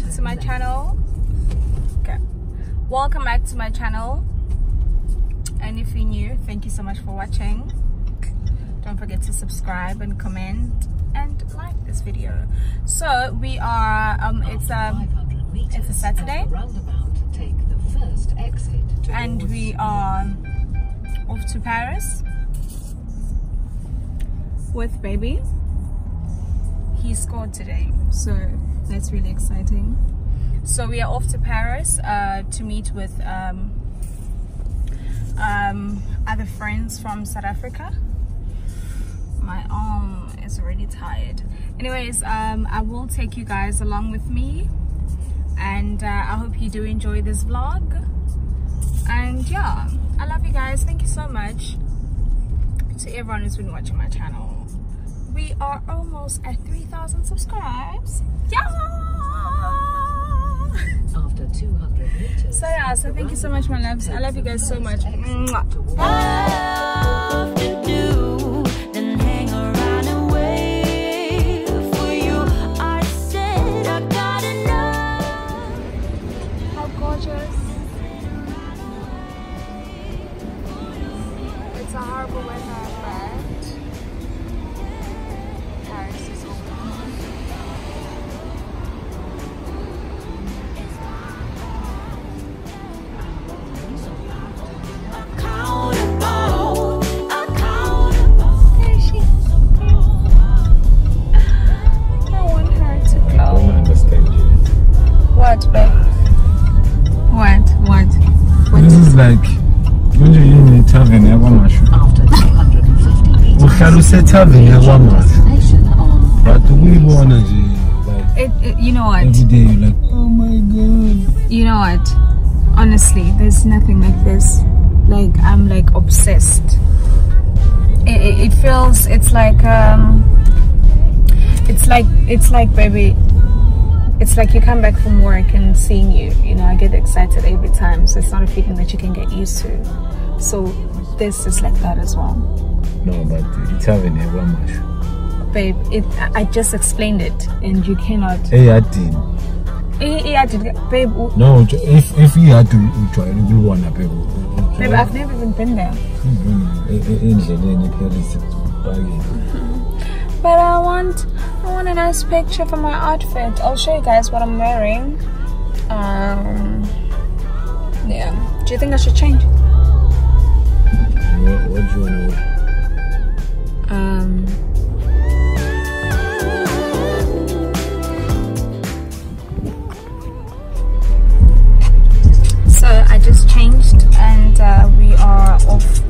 back to my channel. Okay. Welcome back to my channel. And if you're new thank you so much for watching. Don't forget to subscribe and comment and like this video. So we are um it's um it's a saturday. And we are off to paris with baby. He scored today so that's really exciting. So we are off to paris uh, to meet with um, um, other friends from south africa. My arm is already tired. Anyways um, i will take you guys along with me and uh, i hope you do enjoy this vlog. And yeah i love you guys. Thank you so much to everyone who's been watching my channel we are almost at 3,000 subscribes. Yeah! After 200 meters. So yeah, so thank you so much, my loves. I love you guys so much. Mwah. How yakwamashu Station on but ukuyibona nje like It, it, you know what? every day you're like oh my god You know what? Honestly, there's nothing like this. Like I'm like obsessed. It, it, it feels. It's like um. It's like it's like baby. It's like you come back from work and seeing you. You know, I get excited every time. So it's not a feeling that you can get used to. So this is like that as well, no but ithaveni yakwamashu babe. It. I I just explained it, and you cannot. eyadini Eh, eh, I did, babe. no if if iyadi ujwayele ukulibona phela Babe, I've never even been there. eparis But I want I want a nice picture for my outfit. I'll show you guys what I'm wearing. Um yeah. Do you think I should change? what, what do you want to wear Um So I just changed and uh, we are off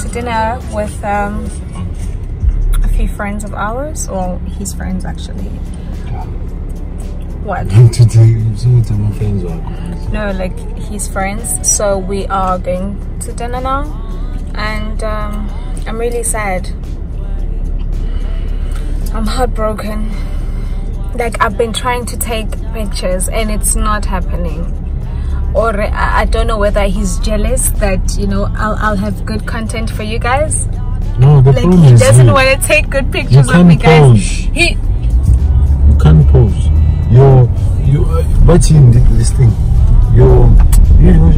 to dinner with um, a few friends of ours, or his friends actually. What? today sokuthi ama-friends wakho No, like his friends. So we are going to dinner now, and um, I'm really sad. I'm heartbroken. Like I've been trying to take pictures, and it's not happening. Or I don't know whether he's jealous that you know I'll I'll have good content for you guys. no the Like problem he is doesn't want to take good pictures of me, guys. pose He you can't pose your you uh, but in this thing your you know,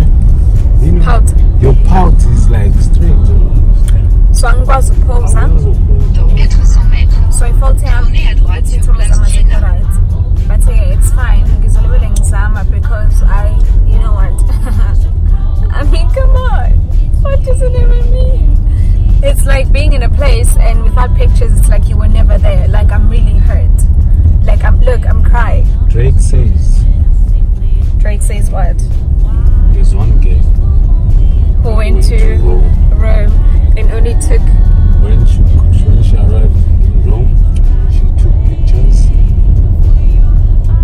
you know pout. your pout is like strange So I'm going to pose, huh? So I felt him it's to lose my right. But hey, it's fine. Ngizolibele ngizama because I you know what? I mean come on. What does it even mean? It's like being in a place and without pictures it's like you were never there. Like I'm really hurt. Like I'm look, I'm crying. Drake says Drake says what? there's one girl Who went to Rome. Rome and only took when she when she arrived in Rome she took pictures.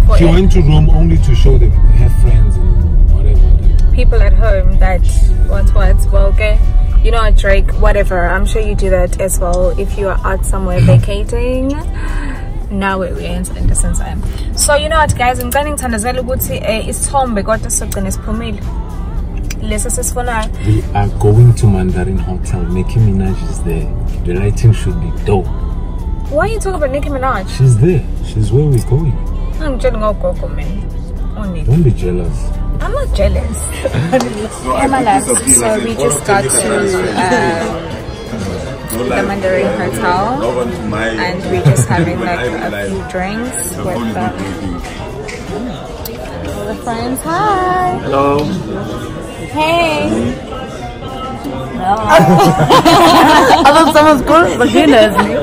For she went to Rome only to show them her friends and whatever. People at home that what what well okay you know drake whatever i'm sure you do that as well. If you are out somewhere vacating now we enter into sense I am. so you know what guys ngicela ngithandazela ukuthi eh, isithombe kodwa sogcina siphumile lesi sesifunayo we are going to Mandarin Hotel Nicki Minaj is there the lighting should be dope why are you talking about nicki minaj she's there she's where we're going Angitshela ngogogo man. Only. Don't be jealous. I'm not jealous. Emma left, so we just got to um, the Mandarin Hotel and we're just having like a few drinks with um, all the friends. Hi. Hello. Hey. I thought someone's good, but he knows me.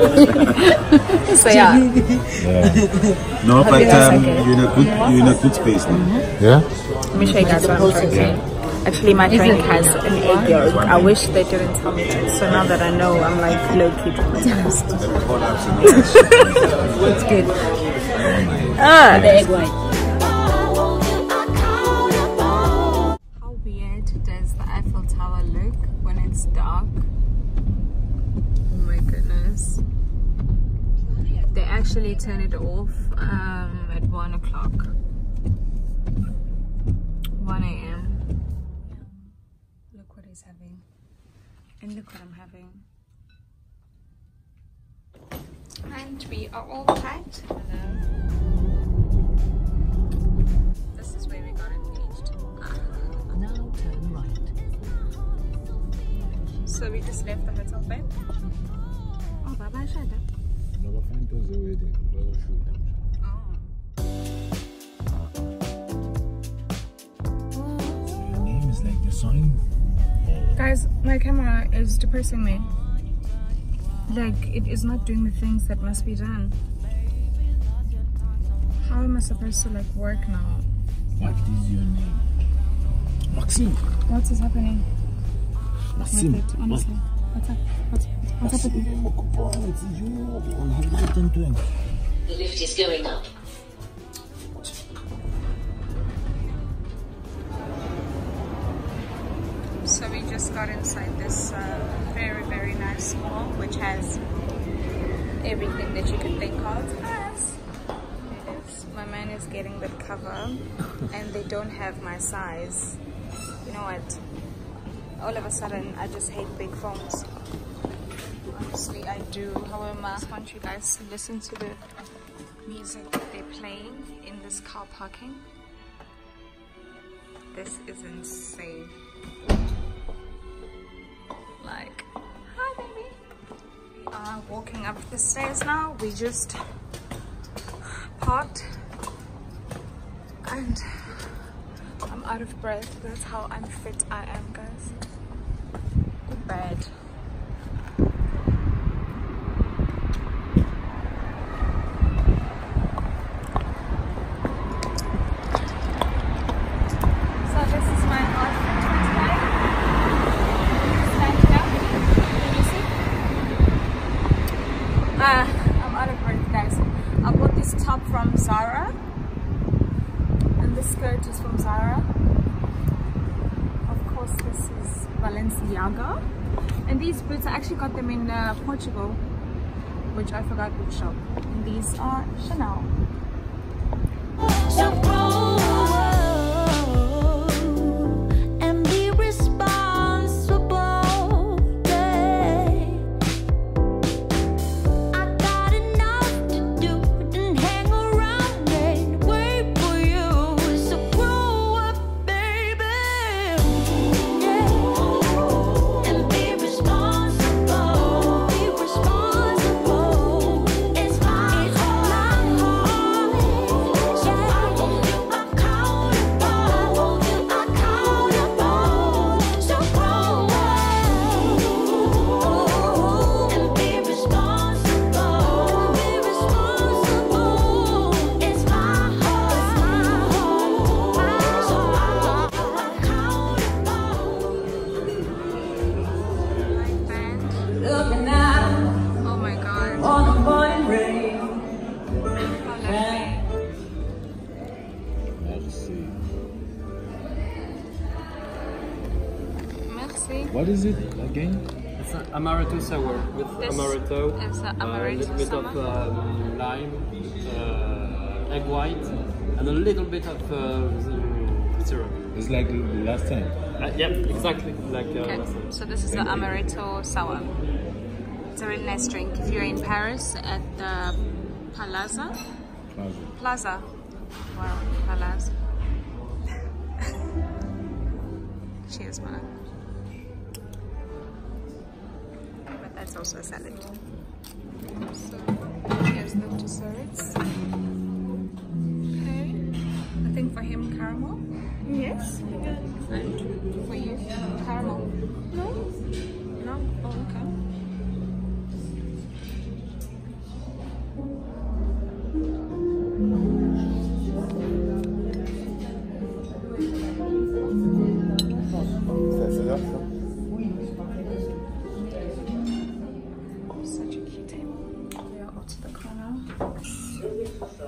So yeah, No, but you guys um, like it? you're in a good you're in a good space now. Yeah? let me show you guys what I'm drinking. Actually, my drink has an egg yolk. I wish they didn't tell me to. So now that I know, I'm like low key traumatized. It's good. Ah, The egg white. Actually turn it off um, at 1 o'clock. 1 a.m. Look what he's having. And look what I'm having. And we are all packed. This is where we got engaged. Now turn right. So we just left the hotel bed. Oh, bye bye, Shada. Find those wedding. Never shoot. Your name is like the sign. Guys, my camera is depressing me. Like, it is not doing the things that must be done. How am I supposed to like work now? What is your name? Maxime. What is happening Maxime. with it? Honestly, what's up? What's, what's on 120. The lift is going up. So we just got inside this uh, very, very nice mall, which has everything that you could think of. Yes. My man is getting the cover, and they don't have my size. You know what? All of a sudden, I just hate big phones. Honestly, I do. However, I just want you guys to listen to the music that they're playing in this car parking. This is insane. Like, hi baby. We are walking up the stairs now. We just parked and I'm out of breath. That's how unfit I am, guys. Good bad. So this is my outfit for today. Stand up. Can you see? Ah, I'm out of breath, guys. I bought this top from Zara, and this skirt is from Zara. Of course, this is Balenciaga, and these boots I actually got them in uh, Portugal, which I forgot which shop. And these are Chanel. With This amaretto, is a a amaretto little bit of um, lime, uh, egg white, and a little bit of uh, syrup. It's like the last time. Uh, yeah, exactly like uh, Okay, last time. so this is the amaretto sour. It's a really nice drink. If you're in Paris at the Palazza, Plaza. Plaza, Wow, halas. Cheers, man. That's also a salad. So here's the desserts. Okay. I think for him caramel. Yes. And for you caramel. No. No. Oh, okay.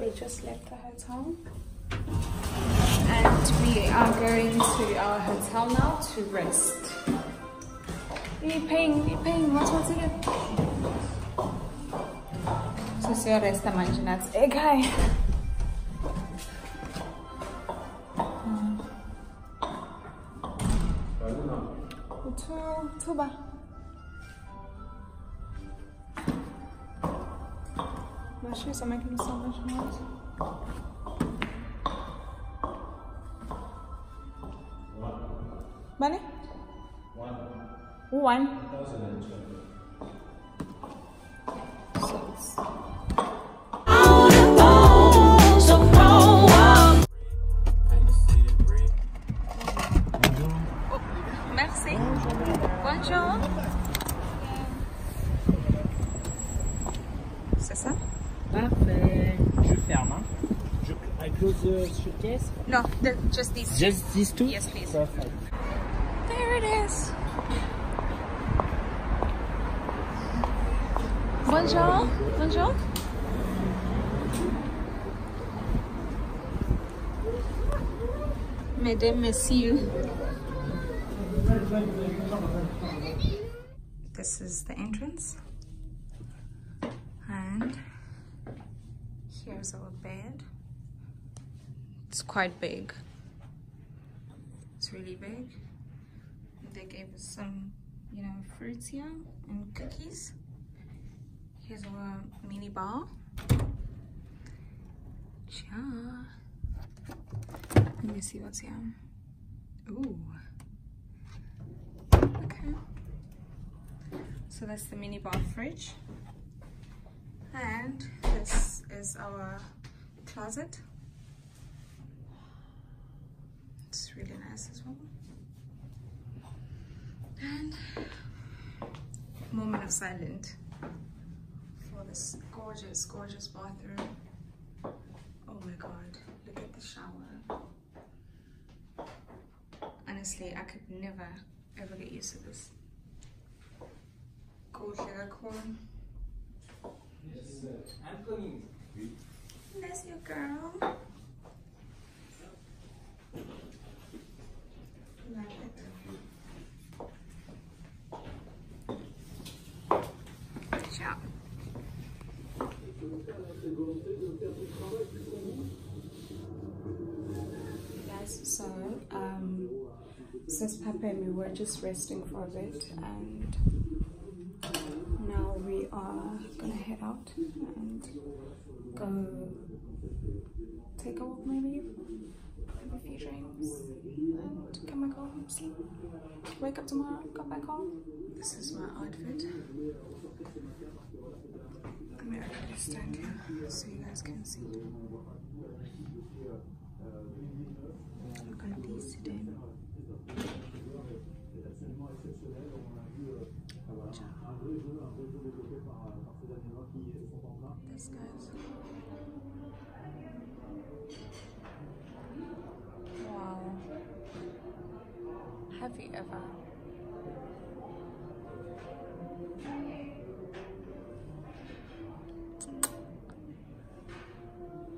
We just left the hotel. And we are going to our hotel now to rest. You're paying, you're paying what's what's again? So siyoresta manje nathi ekhaya. Suitcase. No, the, just these. Just these two? Yes, please. Perfect. There it is. Bonjour. Bonjour. Mesdames, Messieurs. This is the entrance. And here's our bed. It's quite big. It's really big. They gave us some, you know, fruits here and cookies. Here's our mini bar. Cha. Let me see what's here. Ooh. Okay. So that's the mini bar fridge. And this is our closet. Really nice as well. And moment of silence for this gorgeous, gorgeous bathroom. Oh my god, look at the shower. Honestly, I could never ever get used to this. Cool sugar corn. Yes, sir. I'm coming. That's your girl. Love it. Ciao. Guys, so um, since Papa and me were just resting for a bit, and now we are gonna head out and go take a walk, maybe have a few drinks, and come back home, sleep, wake up tomorrow, come back home. This is my outfit. Let me actually stand here so you guys can see. Look at these today. This guys. Wow. Have you ever?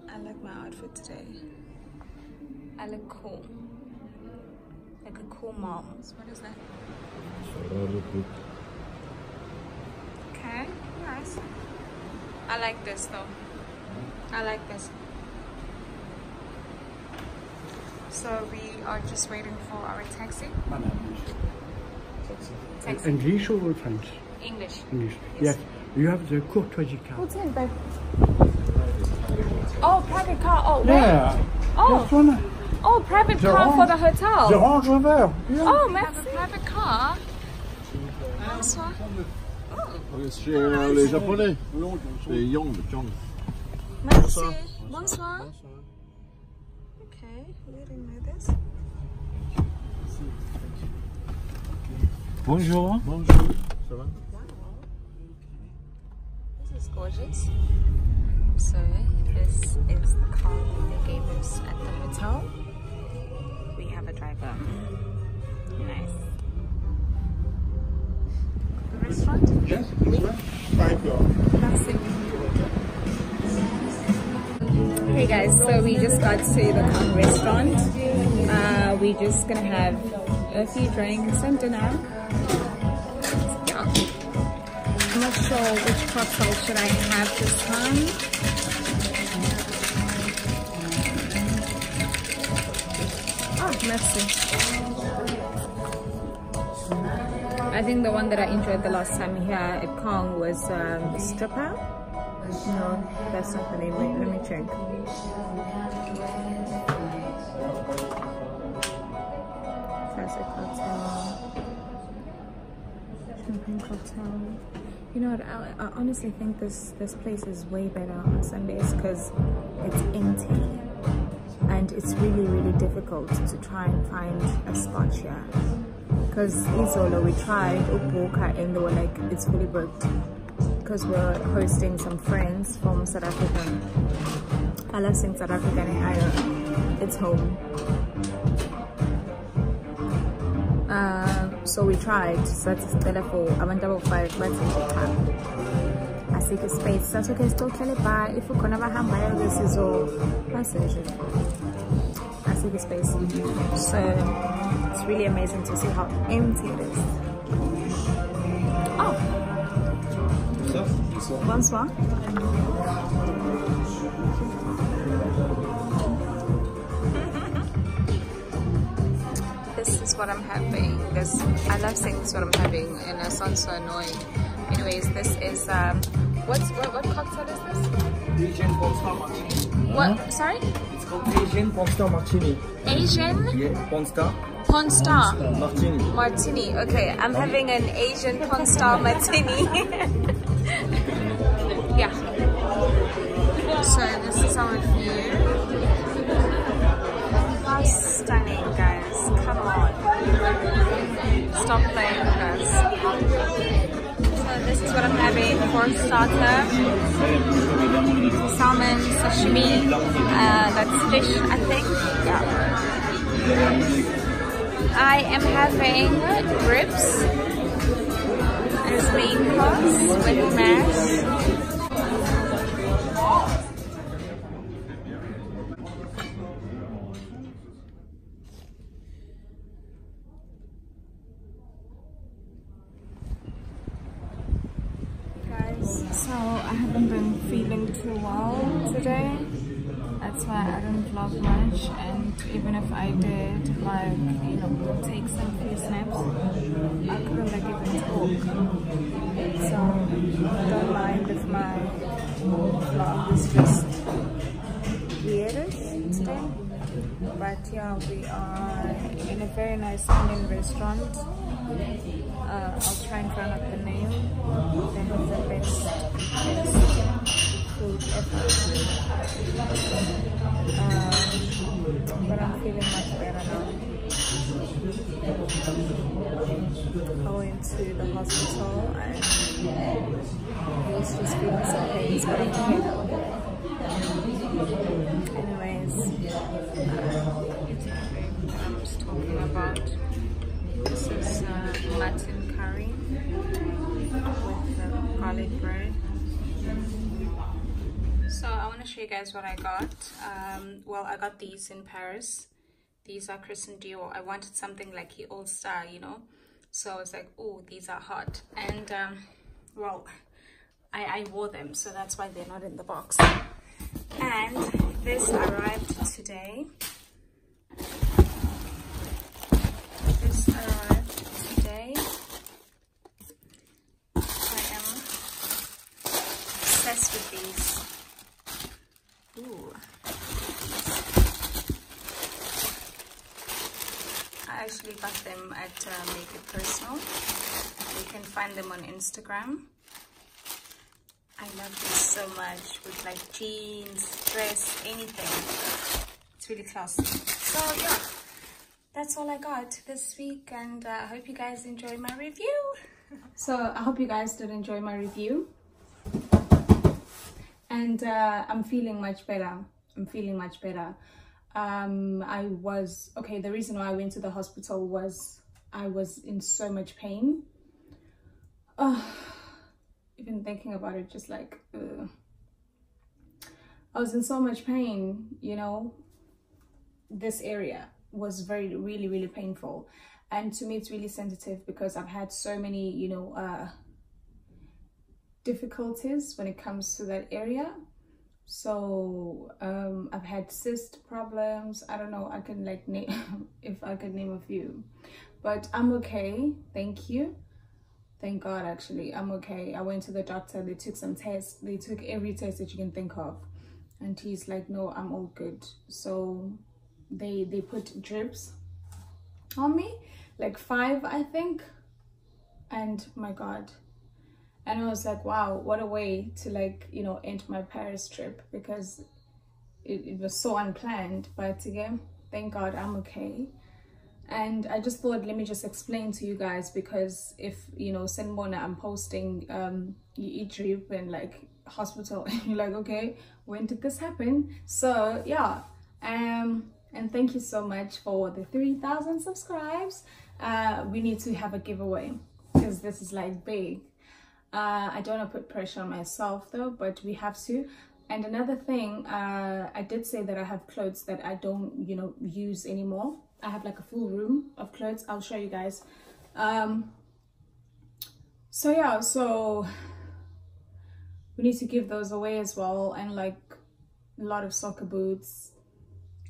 I like my outfit today. I look cool. Like a cool mom. What is that? Okay, nice. I like this though. I like this. So we are just waiting for our taxi. Taxi. English or French? English. English. Yes. You have the courtoisie card. What's in, babe? Oh, private car. Oh, where? Yeah. Oh, Fun. oh, private car for the hotel. Je range over. Oh, merci. Private car. Bonsoir. Chez euh, les Japonais. C'est Yong, Yong. Merci. Bonsoir. Okay, we didn't know this. Bonjour. Bonjour. Ça va? This is gorgeous. So this is the car that they gave us at the hotel. We have a driver. Nice. Restaurant? Yes. Thank you. Merci. Hey guys, so we just got to the Kong restaurant. Uh, we're just gonna have a few drinks and dinner. Yeah. I'm not sure which cocktail should I have this time. Oh, merci. I think the one that I enjoyed the last time here at Kong was um, Stripper. No, that's not the name. Wait, let me check. Classic cocktail. Champagne cocktail. You know what? I, I honestly think this this place is way better on Sundays because it's empty and it's really really difficult to try and find a spot here. Because Isolo we tried Upuka and they were like it's fully booked. Because we're hosting some friends from South Africa. I love saying South Africa and I, it's home. Uh, so we tried that's better for abantu abo-five bathi cha asikho space sathi okay sizohlale bar if ukhona abahambayo-ke sizobase nje asikho space. So it's really amazing to see how empty it is oh bonsoir this is what I'm having. This I love saying this is what I'm having, and it sounds so annoying. Anyways, this is um, what's what, what cocktail is this? Asian Pornstar Martini. What? Sorry, It's called Asian Pornstar Martini. Asian Yeah, Pornstar Porn Star Martini. Martini. Okay, I'm having an Asian Porn Star Martini. yeah. So this is our view. How stunning, guys! Come on. Stop playing with us. So this is what I'm having for starter. Salmon, sashimi, uh, that's fish, I think. Yeah. I am having ribs as main course with mash. Guys, so I haven't been feeling too well today. That's why I don't vlog much and even if I did like, you know, take some few snaps, I couldn't like even talk. So don't mind if my vlog is just weirdish today. But yeah, we are in a very nice Indian restaurant. Uh, I'll try and find out the name. They have the best, food ever. Um, but I'm feeling much better now. Went to the hospital and I was just feeling some pains, but okay. Anyways, uh, I was talking about this is uh, mutton curry with uh, garlic bread. To show you guys what I got. Um, well, I got these in Paris. These are Christian Dior. I wanted something like the old style, you know. So I was like, oh, these are hot. And um, well, I, I wore them, so that's why they're not in the box. And this arrived today. This arrived today. I am obsessed with these. Ooh. actually got them at uh, Make It Personal. You can find them on Instagram. I love this so much with like jeans, dress, anything. It's really classy. So yeah, that's all I got this week and uh, I hope you guys enjoy my review. So I hope you guys did enjoy my review. And uh, I'm feeling much better. I'm feeling much better. Um, I was, okay, the reason why I went to the hospital was I was in so much pain. Oh, even thinking about it, just like, ugh. I was in so much pain, you know, this area was very, really, really painful. And to me, it's really sensitive because I've had so many, you know, uh, difficulties when it comes to that area. So um, I've had cyst problems. I don't know. I can like name if I could name a few, but I'm okay. Thank you. Thank God. Actually, I'm okay. I went to the doctor. They took some tests. They took every test that you can think of, and he's like, "No, I'm all good." So they they put drips on me, like five, I think, and my God and I was like, wow, what a way to like, you know, end my Paris trip because it, it was so unplanned. But again, thank God I'm okay. And I just thought, let me just explain to you guys because if, you know, Senmona, I'm posting um, trip and like hospital, and you're like, okay, when did this happen? So yeah, um, and thank you so much for the 3,000 subscribes. Uh, we need to have a giveaway because this is like big. Uh, I don't want to put pressure on myself though, but we have to. And another thing, uh, I did say that I have clothes that I don't, you know, use anymore. I have like a full room of clothes. I'll show you guys. Um, so yeah, so we need to give those away as well. And like a lot of soccer boots,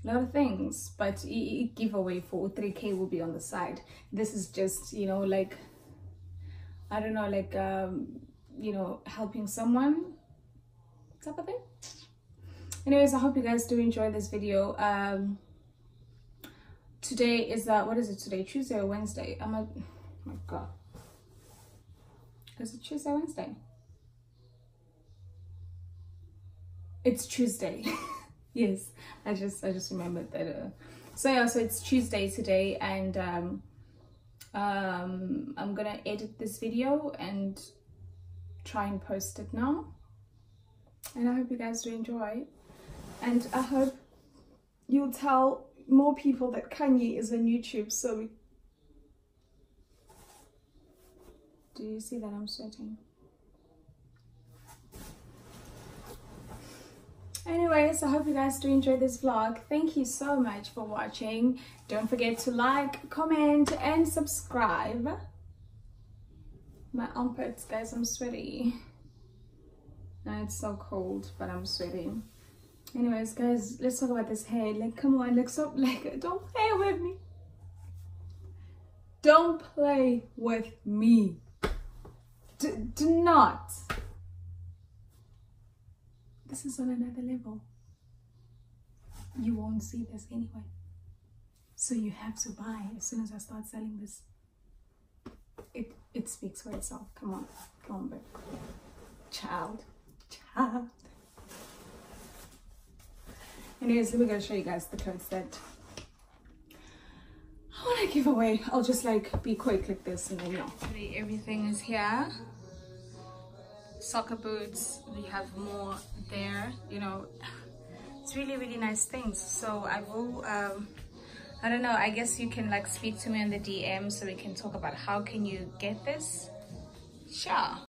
a lot of things. But e giveaway for 3K will be on the side. This is just, you know, like I don't know, like, um, you know, helping someone type of thing. Anyways, I hope you guys do enjoy this video. Um, today is that, what is it today? Tuesday or Wednesday? I'm like, oh my God. Is it Tuesday or Wednesday? It's Tuesday. yes, I just, I just remembered that. Uh, so yeah, so it's Tuesday today and, um, um, I'm gonna edit this video and try and post it now and I hope you guys do enjoy and I hope you'll tell more people that Khanyi is on YouTube so we... do you see that I'm sweating? Anyways i hope you guys do enjoy this vlog. Thank you so much for watching. Don't forget to like comment and subscribe. My armpits guys i'm sweaty. Now it's so cold but i'm sweating anyways guys let's talk about this hair like come on like stop like don't play with me don't play with me do, do not this is on another level. You won't see this anyway. So you have to buy as soon as I start selling this. It it speaks for itself. Come on. Come on, babe. Child. Child. Anyways, we're gonna show you guys the clothes that I wanna give away. I'll just like be quick like this and then you know. Everything is here. Soccer boots we have more there you know. It's really really nice things. So i will um i don't know i guess you can like speak to me on the dm so we can talk about how can you get this. Sure